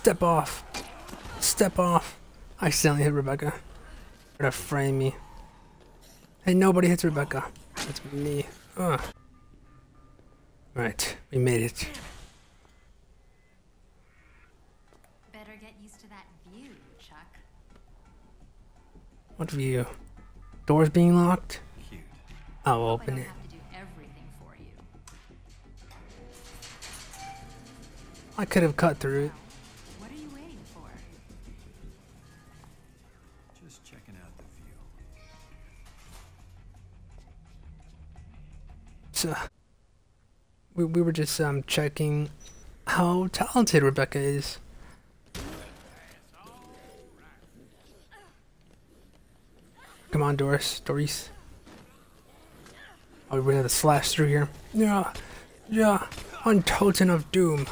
Step off. Step off. I accidentally hit Rebecca. Try to frame me. Hey, nobody hits Rebecca. That's me. Ugh. Right, we made it. Better get used to that view, Chuck. What view? Doors being locked? Cute. I'll open it. have to do everything for you. I could have cut through it. Just checking out the view. So, we, we were just um checking how talented Rebecca is. Come on, Doris. Doris. Oh, we have to slash through here. Yeah. Yeah. On of Doom.